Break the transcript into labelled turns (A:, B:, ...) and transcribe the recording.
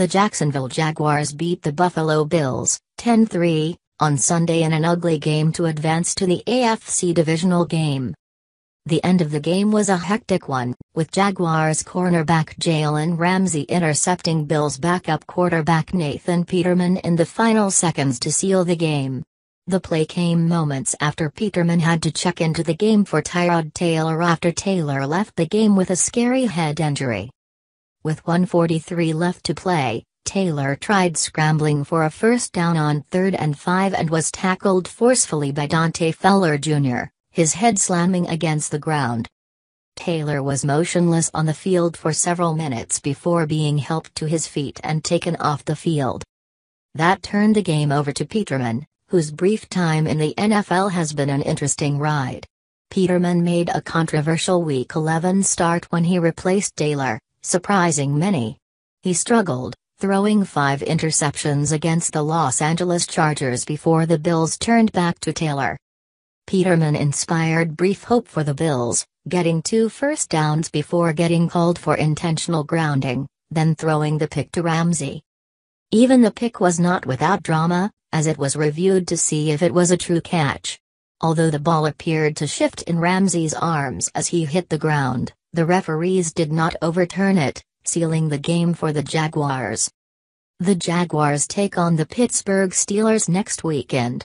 A: The Jacksonville Jaguars beat the Buffalo Bills, 10-3, on Sunday in an ugly game to advance to the AFC divisional game. The end of the game was a hectic one, with Jaguars cornerback Jalen Ramsey intercepting Bills backup quarterback Nathan Peterman in the final seconds to seal the game. The play came moments after Peterman had to check into the game for Tyrod Taylor after Taylor left the game with a scary head injury. With 143 left to play, Taylor tried scrambling for a first down on third and five and was tackled forcefully by Dante Fowler Jr., his head slamming against the ground. Taylor was motionless on the field for several minutes before being helped to his feet and taken off the field. That turned the game over to Peterman, whose brief time in the NFL has been an interesting ride. Peterman made a controversial Week 11 start when he replaced Taylor, surprising many. He struggled, throwing five interceptions against the Los Angeles Chargers before the Bills turned back to Taylor. Peterman inspired brief hope for the Bills, getting two first downs before getting called for intentional grounding, then throwing the pick to Ramsey. Even the pick was not without drama, as it was reviewed to see if it was a true catch. Although the ball appeared to shift in Ramsey's arms as he hit the ground, the referees did not overturn it, sealing the game for the Jaguars. The Jaguars take on the Pittsburgh Steelers next weekend.